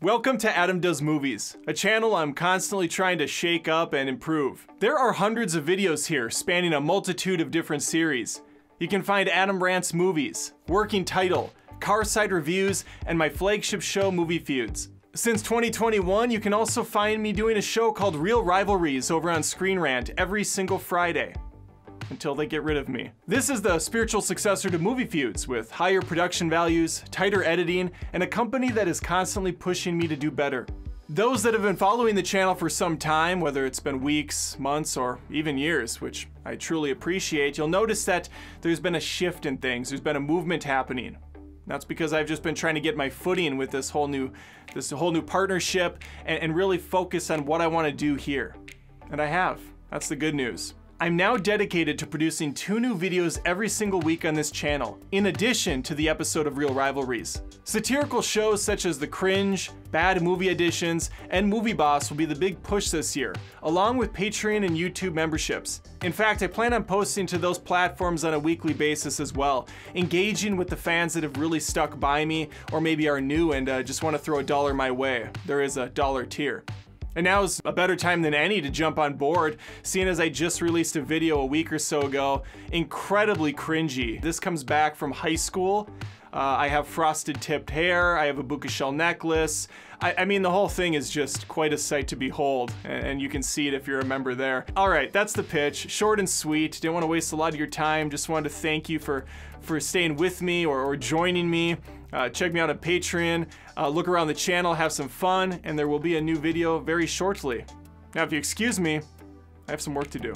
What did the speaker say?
Welcome to Adam Does Movies, a channel I'm constantly trying to shake up and improve. There are hundreds of videos here spanning a multitude of different series. You can find Adam Rants Movies, Working Title, Carside Reviews, and my flagship show Movie Feuds. Since 2021, you can also find me doing a show called Reel Rivalries over on Screen Rant every single Friday until they get rid of me. This is the spiritual successor to Movie Feuds with higher production values, tighter editing, and a company that is constantly pushing me to do better. Those that have been following the channel for some time, whether it's been weeks, months, or even years, which I truly appreciate, you'll notice that there's been a shift in things. There's been a movement happening. That's because I've just been trying to get my footing with this whole new, this whole new partnership and, and really focus on what I want to do here. And I have. That's the good news. I'm now dedicated to producing two new videos every single week on this channel, in addition to the episode of Reel Rivalries. Satirical shows such as The Cringe, Bad Movie Auditions, and Movie Boss will be the big push this year, along with Patreon and YouTube memberships. In fact, I plan on posting to those platforms on a weekly basis as well, engaging with the fans that have really stuck by me, or maybe are new and uh, just want to throw a dollar my way. There is a dollar tier. And now is a better time than any to jump on board, seeing as I just released a video a week or so ago, incredibly cringy. This comes back from high school. Uh, I have frosted tipped hair, I have a puka shell necklace. I, I, mean, the whole thing is just quite a sight to behold, and, and you can see it if you're a member there. All right, that's the pitch. Short and sweet. Didn't want to waste a lot of your time. Just wanted to thank you for, for staying with me or, or joining me. Uh, check me out on Patreon, uh, look around the channel, have some fun, and there will be a new video very shortly. Now, if you excuse me, I have some work to do.